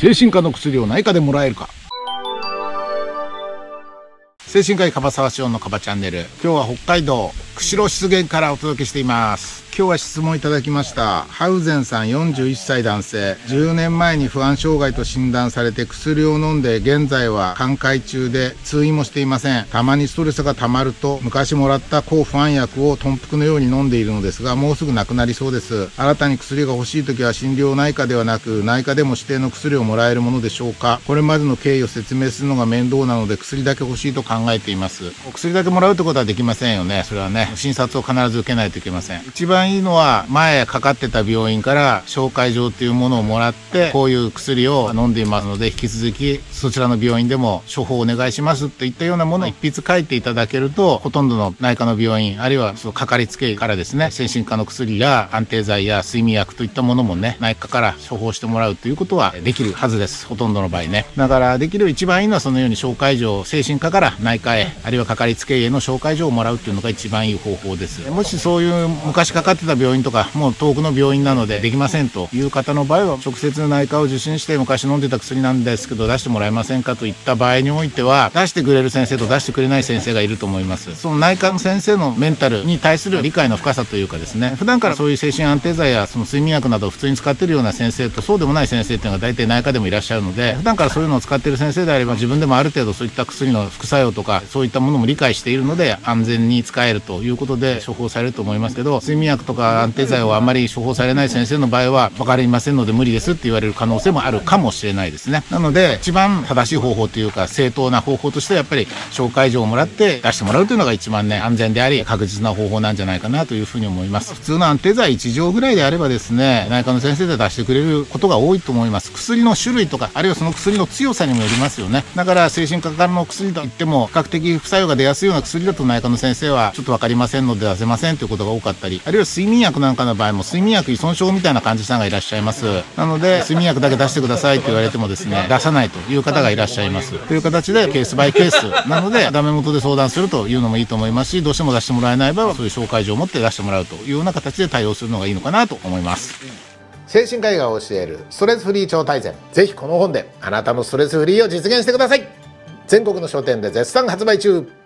精神科の薬を内科でもらえるか。精神科医樺沢志音のカバチャンネル。今日は北海道釧路湿原からお届けしています。今日は質問いただきました。ハウゼンさん41歳男性。10年前に不安障害と診断されて薬を飲んで現在は寛解中で通院もしていません。たまにストレスが溜まると昔もらった抗不安薬を豚腹のように飲んでいるのですがもうすぐなくなりそうです。新たに薬が欲しい時は診療内科ではなく内科でも指定の薬をもらえるものでしょうか。これまでの経緯を説明するのが面倒なので薬だけ欲しいと考えています。お薬だけもらうってことはできませんよね。それはね。診察を必ず受けないといけません。一番いいのは前かかってた病院から紹介状っていうものをもらってこういう薬を飲んでいますので引き続きそちらの病院でも処方お願いしますといったようなものを一筆書いていただけるとほとんどの内科の病院あるいはそのかかりつけ医からですね精神科の薬や安定剤や睡眠薬といったものもね内科から処方してもらうということはできるはずです。ほとんどの場合ね。だからできる一番いいのはそのように紹介状精神科から内科へあるいはかかりつけ医への紹介状をもらうっていうのが一番いい。方法ですもしそういう昔かかってた病院とかもう遠くの病院なのでできませんという方の場合は直接内科を受診して昔飲んでた薬なんですけど出してもらえませんかといった場合においては出してくれる先生と出してくれない先生がいると思います。その内科の先生のメンタルに対する理解の深さというかですね。普段からそういう精神安定剤やその睡眠薬などを普通に使ってるような先生とそうでもない先生っていうのが大体内科でもいらっしゃるので普段からそういうのを使ってる先生であれば自分でもある程度そういった薬の副作用とかそういったものも理解しているので安全に使えるとということで処方されると思いますけど睡眠薬とか安定剤をあまり処方されない先生の場合は分かりませんので無理ですって言われる可能性もあるかもしれないですね。なので一番正しい方法というか正当な方法としてはやっぱり紹介状をもらって出してもらうというのが一番ね安全であり確実な方法なんじゃないかなというふうに思います。普通の安定剤1錠ぐらいであればですね内科の先生で出してくれることが多いと思います。薬の種類とかあるいはその薬の強さにもよりますよね。だから精神科からの薬といっても比較的副作用が出やすいような薬だと内科の先生はちょっと分かりませんので出せませんということが多かったりあるいは睡眠薬なんかの場合も睡眠薬依存症みたいな患者さんがいらっしゃいます。なので睡眠薬だけ出してくださいと言われてもですね出さないという方がいらっしゃいます。という形でケースバイケース。なのでダメ元で相談するというのもいいと思いますしどうしても出してもらえない場合はそういう紹介状を持って出してもらうというような形で対応するのがいいのかなと思います。精神科医が教えるストレスフリー超大全。ぜひこの本であなたのストレスフリーを実現してください。全国の書店で絶賛発売中。